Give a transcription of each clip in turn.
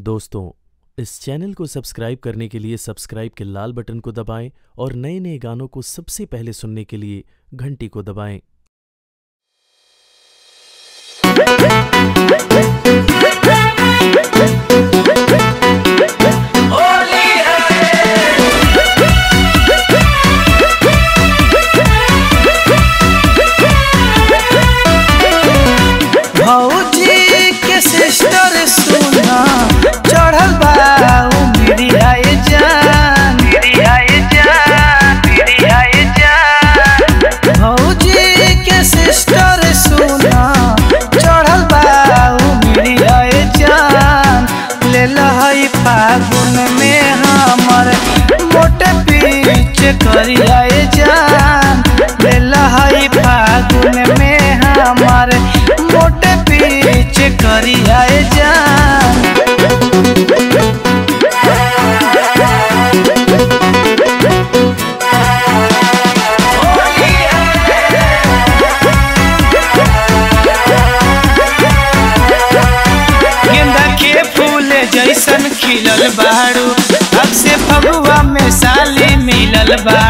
दोस्तों, इस चैनल को सब्सक्राइब करने के लिए सब्सक्राइब के लाल बटन को दबाएँ और नए नए गानों को सबसे पहले सुनने के लिए घंटी को दबाएँ। हमर मोटे पीछे करी आए फूल जैसन खिलल बाड़ू। अब से फगुआ में साली मिलल बाड़ू।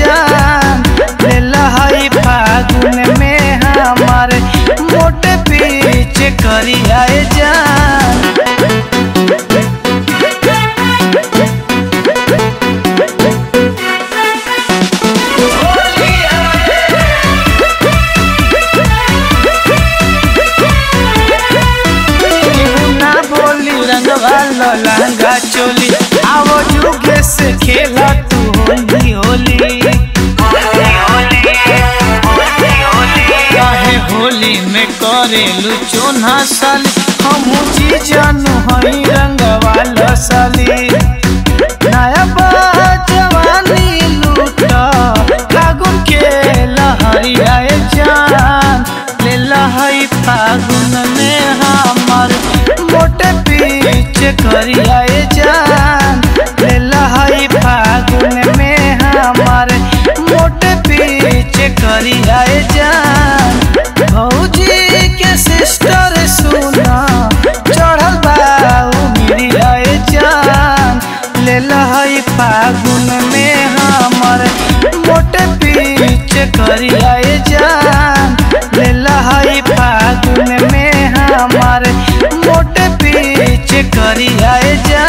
लहंगा चोली। आओ जुगे से खेला तू होली होली। काहे होली में करेलू चोना साली? हम जी जानू हई रंगवा पीछे जान ले में हमर मोटे पीछे करी आए जान भौजी के सिस्टर सुना चढ़ल बा उ मेरी आए जान ले फागुन में हमर मोटे पीछे करी करी आए जा